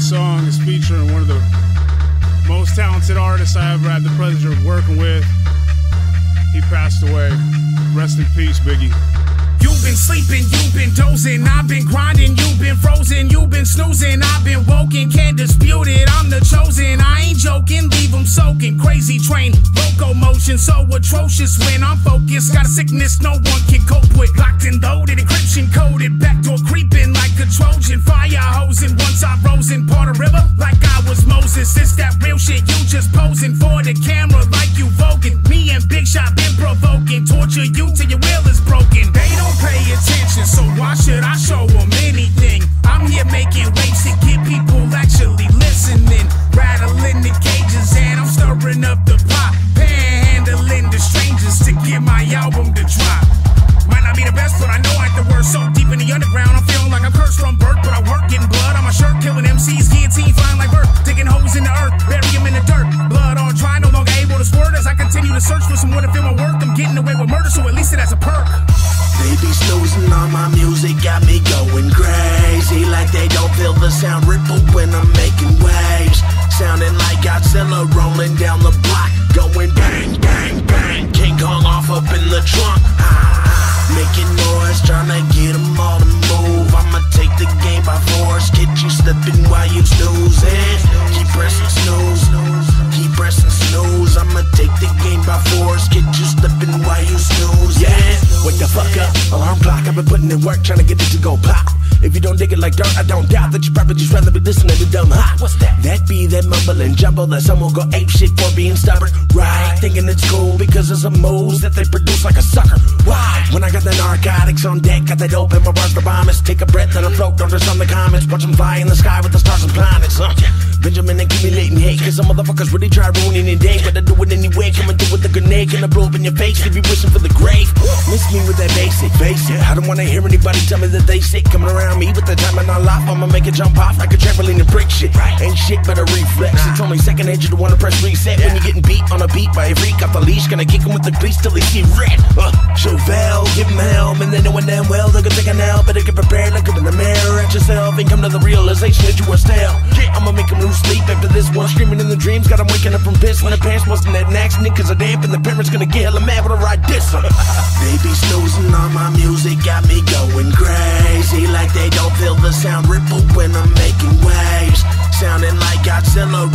song is featuring one of the most talented artists I ever had the pleasure of working with. He passed away. Rest in peace, Biggie. You've been sleeping, you've been dozing, I've been grinding, you've been frozen, you've been snoozing, I've been woken, can't dispute it, I'm the chosen, I ain't joking, leave them soaking, crazy train, locomotion, so atrocious. When I'm focused, got a sickness no one can cope with, locked and loaded, encryption coded, backdoor creeping it's that real shit, you just posing for the camera like murder, so at least it has a perk. They be snoozing on my music, got me going crazy. Like they don't feel the sound ripple when I'm making waves. Sounding like Godzilla rolling down the block. Going bang, bang, bang. King Kong off up in the trunk. Ah, making noise, trying to get them all to move. I'ma take the game by force. Get you slipping while you snoozing. Keep pressing snooze. Keep pressing snooze. I'ma take the game by force. I've been putting in work trying to get it to go pop. If you don't dig it like dirt, I don't doubt that you probably just rather be listening to dumb hot. What's that? That be that mumbling jumble that someone go ape shit for being stubborn. Right, thinking it's cool because of some moves that they produce like a sucker. Why? When I got the narcotics on deck, got that dope in my bars for bombers. Take a breath and I float, don't just on the comments. Watch them fly in the sky with the stars and planets. Huh? Benjamin accumulating hate, cause some motherfuckers really try ruining your day. But I do it anyway, coming through Can I blow up in your face if you wishing for the grave? Miss me with that basic, it. I don't wanna hear anybody tell me that they sick. Coming around me with the time and all off, I'ma make it jump off like a trampoline and brick shit. Ain't shit but a reflex. It's only second nature to wanna press reset when you're getting beat on a beat by a freak off the leash. Gonna kick him with the grease till he see red. Uh, now. Better get prepared, look up in the mirror at yourself and come to the realization that you are stale. Yeah, I'ma make him lose sleep after this one. Screaming in the dreams, got him waking up from piss when the pants wasn't an accident. Cause I damp and the parents gonna get hella mad when I ride this. Baby snoozing on my music got me going crazy. Like they don't feel the sound ripple when I'm making waves. Sounding like Godzilla